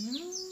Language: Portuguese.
Hum.